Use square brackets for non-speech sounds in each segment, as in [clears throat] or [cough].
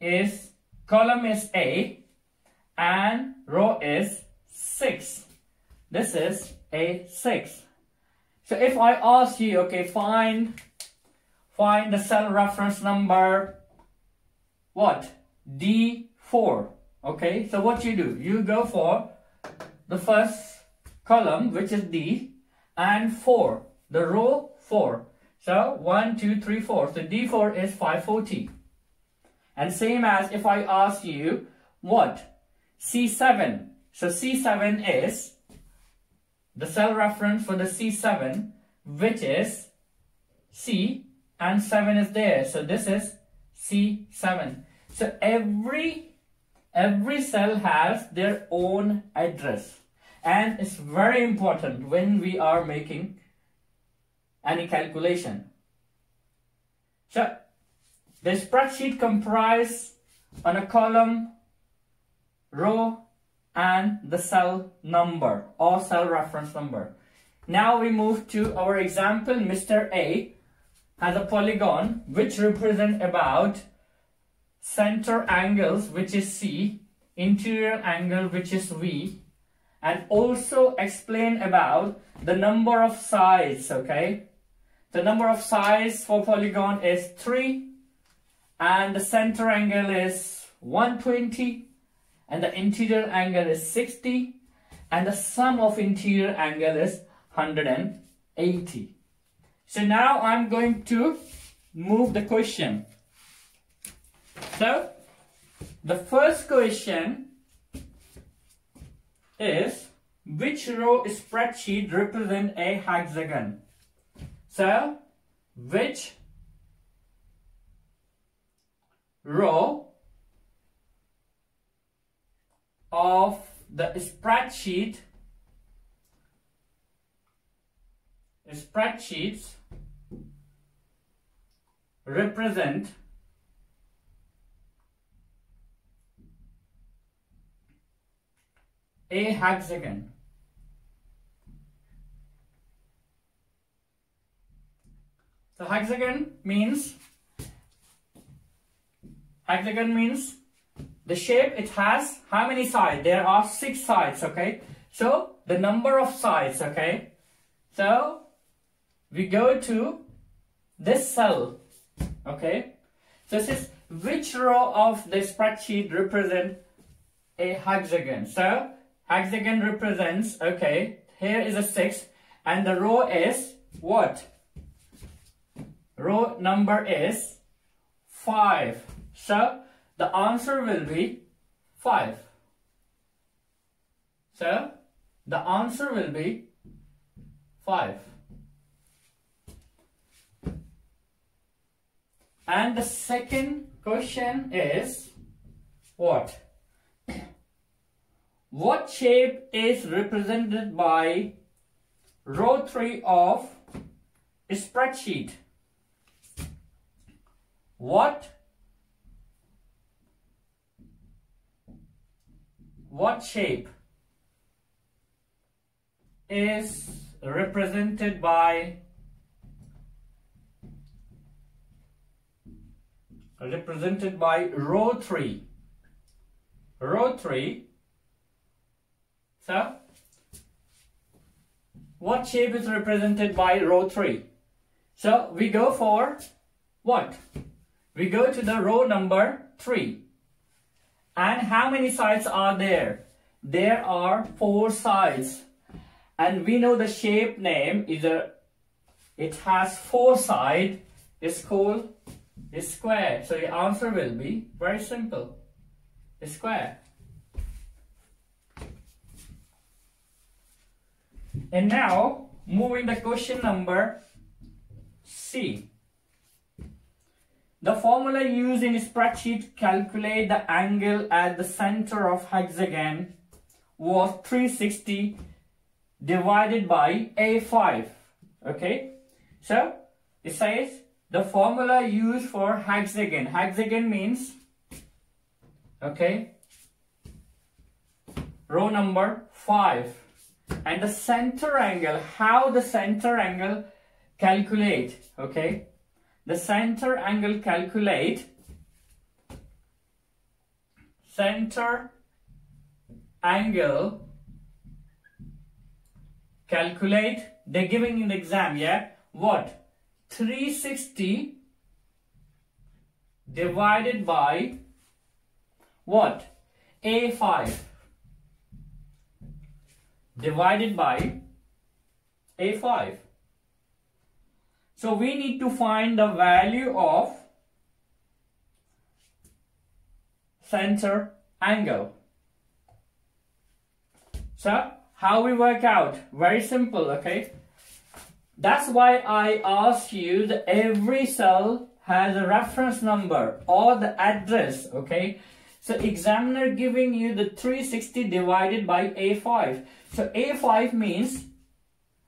is column is A and row is 6. This is A6. So if I ask you, okay, find find the cell reference number what? D4. Okay, so what you do? You go for the first column, which is D, and 4, the row 4. So 1, 2, 3, 4. So D4 is 540. And same as if I ask you, what? C7. So C7 is the cell reference for the C7, which is C, and 7 is there. So this is C7. So every every cell has their own address and it's very important when we are making any calculation. So the spreadsheet comprises on a column, row and the cell number or cell reference number. Now we move to our example. Mr. A has a polygon which represent about center angles which is C, interior angle which is V and also explain about the number of sides, okay? The number of sides for polygon is 3 and the center angle is 120 and the interior angle is 60 and the sum of interior angle is 180. So now I'm going to move the question. So the first question is which row spreadsheet represent a hexagon? So which row of the spreadsheet spreadsheets represent a hexagon. the hexagon means hexagon means the shape it has how many sides? There are six sides, okay? So the number of sides, okay? So we go to this cell, okay? So this is which row of the spreadsheet represent a hexagon. So hexagon represents, okay, here is a 6 and the row is what? Row number is 5. So the answer will be 5. So the answer will be 5. And the second question is what? [coughs] What shape is represented by row 3 of a spreadsheet? What what shape is represented by represented by row 3 row 3 so what shape is represented by row 3 so we go for what? We go to the row number 3 and how many sides are there there are four sides and we know the shape name is a it has four side It's called is square. So the answer will be very simple. A square. And now moving the question number C. The formula used in spreadsheet calculate the angle at the center of hexagon was 360 divided by A5. Okay. So it says the formula used for hexagon. Hexagon means, okay, row number 5. And the center angle, how the center angle calculate, okay. The center angle calculate. Center angle calculate. They're giving in the exam yeah? What? 360 divided by what? A5 divided by a5 so we need to find the value of center angle. So how we work out? Very simple, okay? That's why I asked you that every cell has a reference number or the address, okay? So examiner giving you the 360 divided by A5. So A5 means,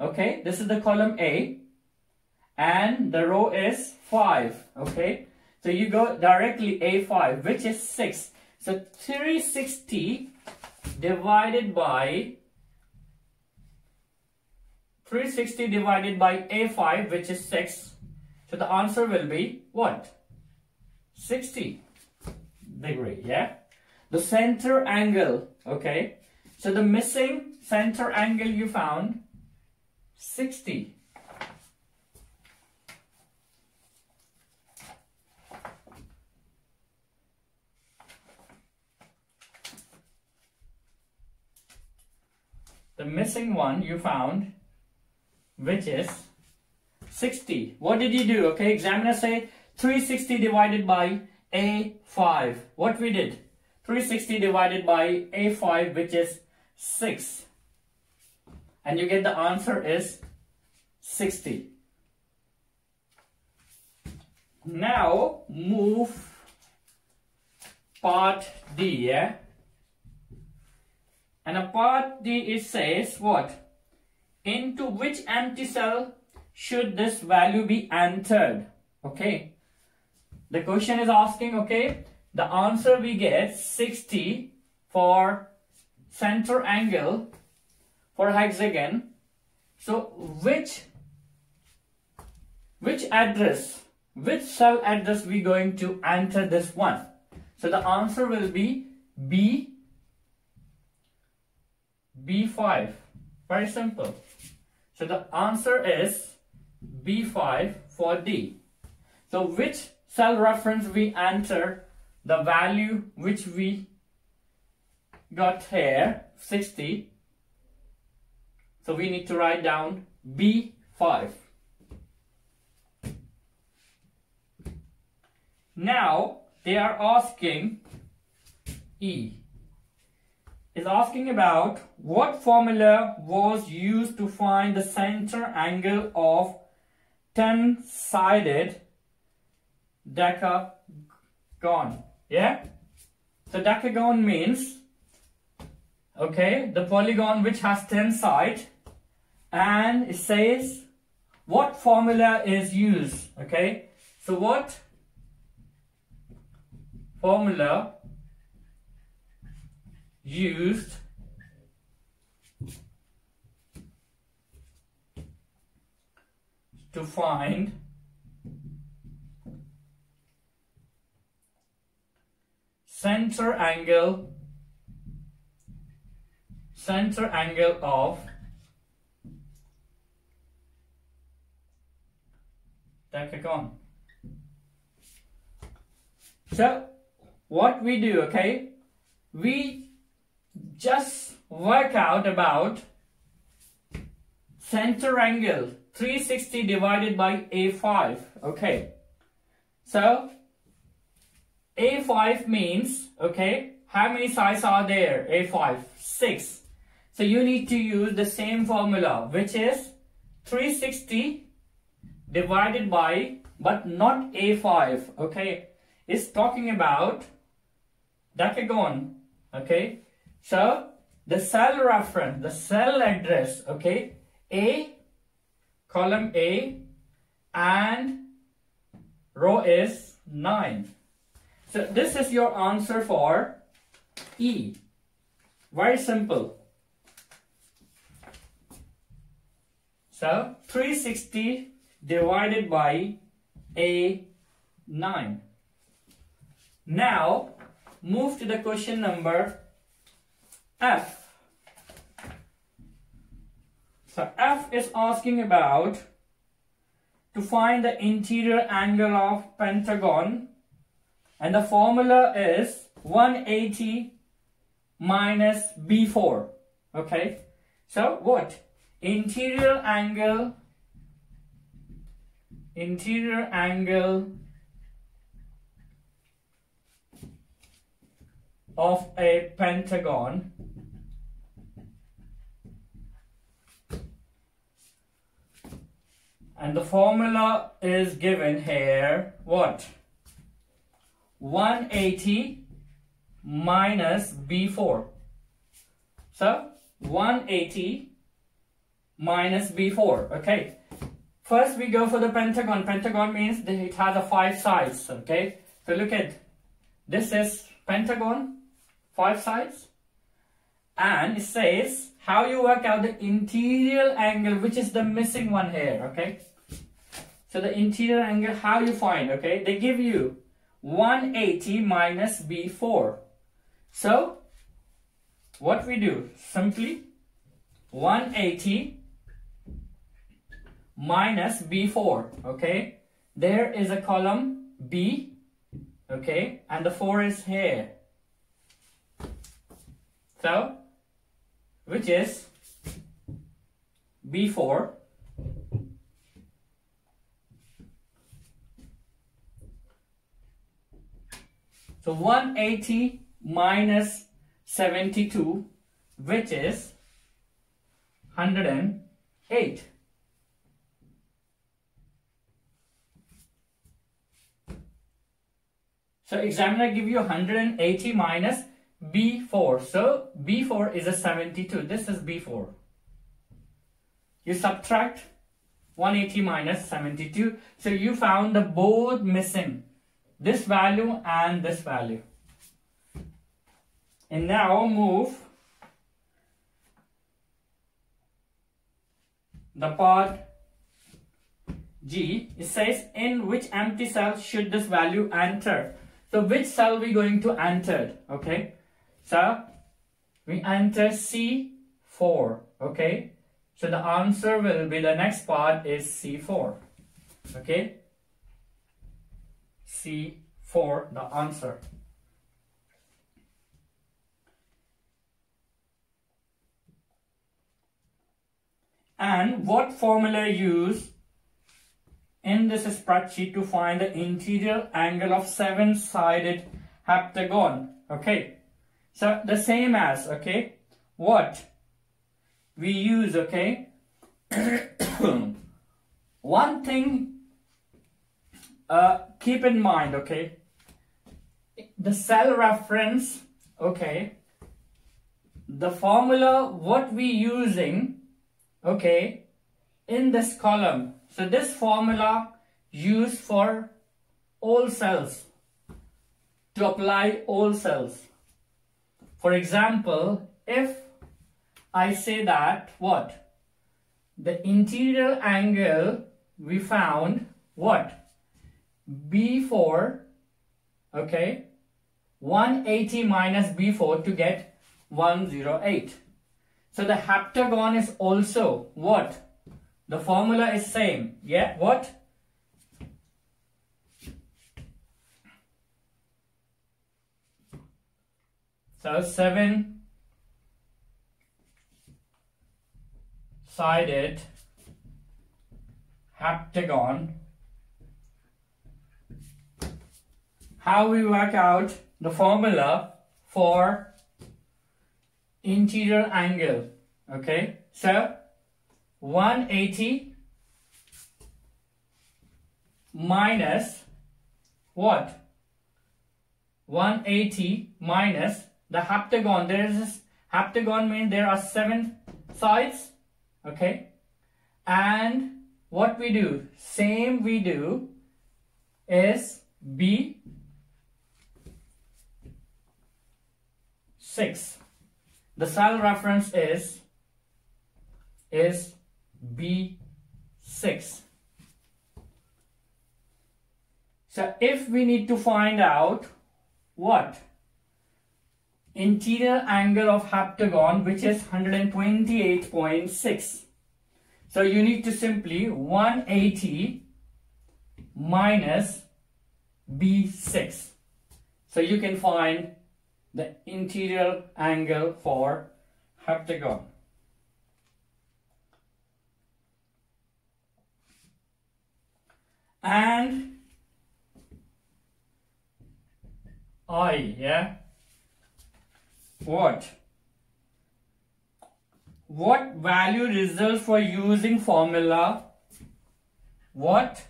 okay, this is the column A and the row is 5, okay? So you go directly A5, which is 6. So 360 divided by 360 divided by A5, which is 6. So the answer will be what? 60 degree, yeah? The center angle, okay? So the missing center angle you found, 60. the missing one you found, which is 60. What did you do? Okay, examiner say 360 divided by A5. What we did? 360 divided by A5, which is 6. And you get the answer is 60. Now, move part D, yeah? And a part D it says what? Into which empty cell should this value be entered? Okay. The question is asking, okay, the answer we get 60 for center angle for hexagon. So which which address, which cell address we going to enter this one? So the answer will be B B5. Very simple. So the answer is B5 for D. So which cell reference we enter the value which we got here 60 so we need to write down B5 now they are asking E is asking about what formula was used to find the center angle of 10-sided decagon. Yeah? So decagon means, okay, the polygon which has 10 sides and it says what formula is used, okay? So what formula used to find center angle center angle of decagon. So what we do, okay, we just work out about center angle 360 divided by A5. Okay. So A5 means, okay, how many sides are there? A5, 6. So you need to use the same formula, which is 360 divided by, but not A5, okay? It's talking about decagon, okay? So the cell reference, the cell address, okay, A, column A, and row is 9. So this is your answer for E. Very simple. So 360 divided by A9. Now move to the question number F. So F is asking about to find the interior angle of pentagon and the formula is 180 minus B4 okay so what interior angle interior angle of a pentagon and the formula is given here what? 180 minus b4 so 180 minus b4 okay? First we go for the pentagon. Pentagon means that it has a five sides okay? So look at this is pentagon five sides. And it says how you work out the interior angle which is the missing one here okay so the interior angle how you find okay? They give you 180 minus b4 so what we do? Simply 180 minus b4 okay? There is a column b okay? And the 4 is here. So, which is B4 So 180 minus 72 which is 108. So examiner give you 180 minus B4. So B4 is a 72. This is B4. You subtract 180 minus 72. So you found the both missing. This value and this value. And now move the part G. It says in which empty cell should this value enter. So which cell we going to enter? Okay. So we enter C4, okay? So the answer will be, the next part is C4, okay? C4, the answer. And what formula use in this spreadsheet to find the interior angle of seven-sided heptagon? Okay, so the same as, okay, what we use, okay. [coughs] One thing uh, keep in mind, okay, the cell reference, okay, the formula what we using, okay, in this column. So this formula used for all cells to apply all cells. For example, if I say that what? The interior angle we found what? B4, okay, 180 minus B4 to get 108. So the heptagon is also what? The formula is same. Yeah, what? So 7 sided heptagon. How we work out the formula for interior angle. Okay, so 180 minus what? 180 minus the heptagon there is this heptagon means there are seven sides okay and what we do same we do is b 6 the cell reference is is b6 so if we need to find out what interior angle of heptagon which is 128.6. So you need to simply 180 minus B6. So you can find the interior angle for heptagon. And I, yeah? What? What value results for using formula? What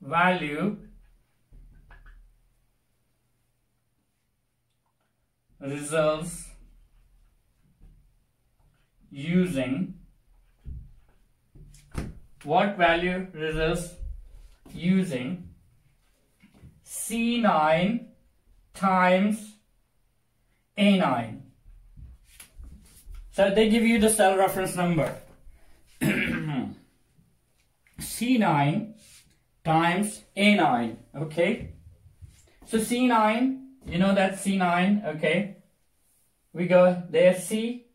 value results using what value results using C9 times A9. So they give you the cell reference number. [clears throat] C9 times A9, okay? So C9, you know that C9, okay? We go, there's C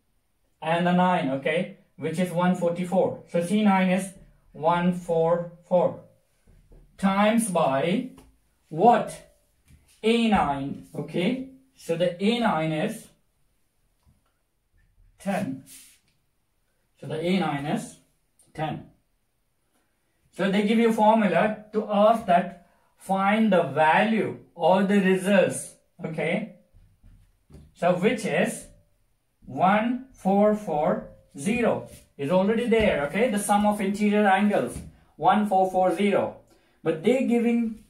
and the 9, okay? Which is 144. So C9 is 144 times by what? A9, okay? So the A9 is 10. So the A9 is 10. So they give you formula to ask that find the value or the results, okay? So which is 1440 is already there, okay? The sum of interior angles, 1440. But they giving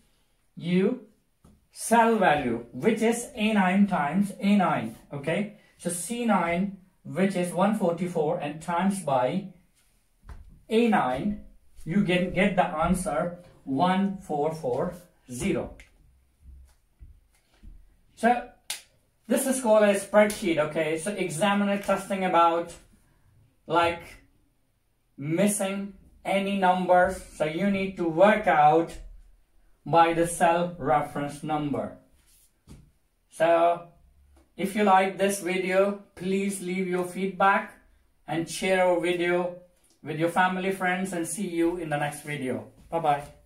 you cell value, which is A9 times A9, okay? So C9, which is 144 and times by A9, you can get the answer 1440. So this is called a spreadsheet, okay? So examiner testing about like missing any numbers. So you need to work out by the cell reference number. So if you like this video, please leave your feedback and share our video with your family, friends and see you in the next video. Bye-bye.